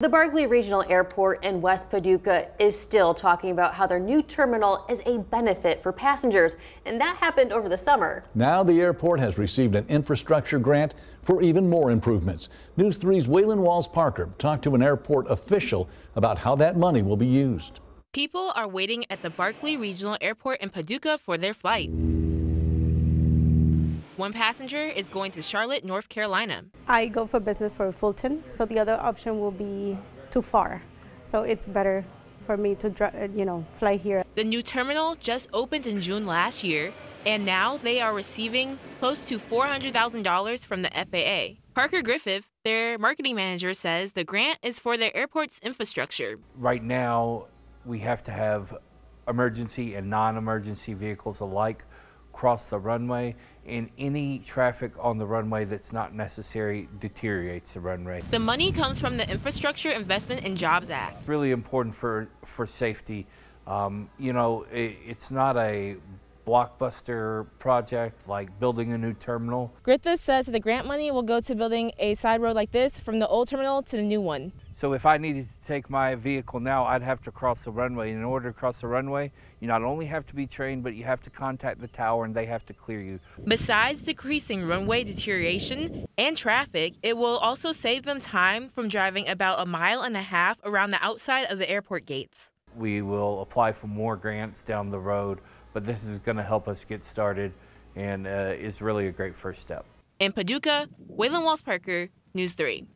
The Barkley Regional Airport in West Paducah is still talking about how their new terminal is a benefit for passengers, and that happened over the summer. Now the airport has received an infrastructure grant for even more improvements. News 3's Waylon Walls Parker talked to an airport official about how that money will be used. People are waiting at the Barkley Regional Airport in Paducah for their flight. One passenger is going to Charlotte, North Carolina. I go for business for Fulton, so the other option will be too far. So it's better for me to, uh, you know, fly here. The new terminal just opened in June last year, and now they are receiving close to $400,000 from the FAA. Parker Griffith, their marketing manager, says the grant is for their airport's infrastructure. Right now, we have to have emergency and non-emergency vehicles alike cross the runway and any traffic on the runway that's not necessary deteriorates the runway. The money comes from the Infrastructure Investment and Jobs Act. It's really important for, for safety. Um, you know, it, it's not a blockbuster project like building a new terminal. Griffith says the grant money will go to building a side road like this from the old terminal to the new one. So if I needed to take my vehicle now, I'd have to cross the runway. And in order to cross the runway, you not only have to be trained, but you have to contact the tower and they have to clear you. Besides decreasing runway deterioration and traffic, it will also save them time from driving about a mile and a half around the outside of the airport gates. We will apply for more grants down the road, but this is going to help us get started and uh, is really a great first step. In Paducah, Waylon Walls Parker, News 3.